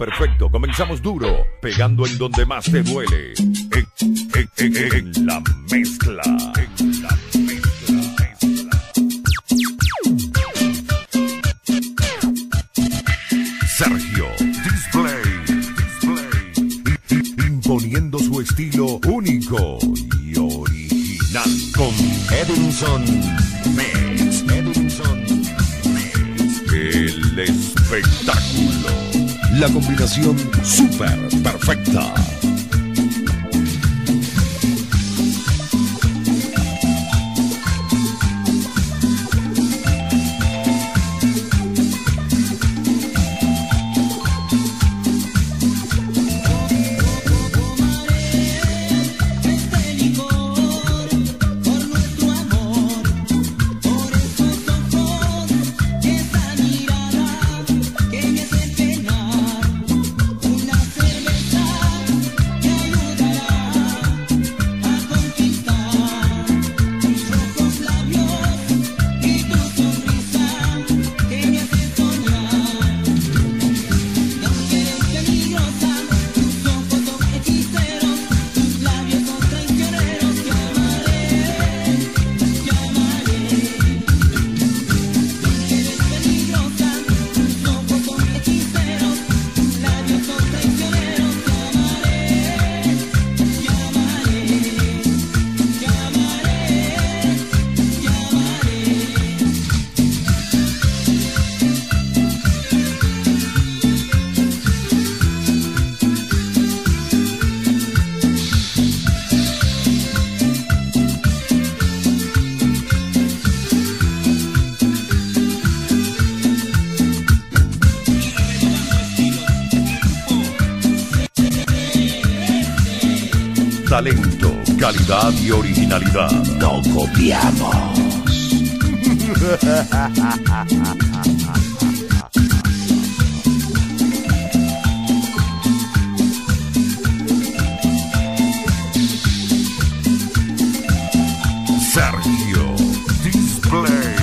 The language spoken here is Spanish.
Perfecto, comenzamos duro, pegando en donde más te duele. En, en- en- en la mezcla. En la mezcla. Sergio Display. Display. Imponiendo su estilo único y original. Con Edinson Mix. Edinson Mix. El espectáculo. La combinación super perfecta. talento, calidad y originalidad. No copiamos. Sergio Display.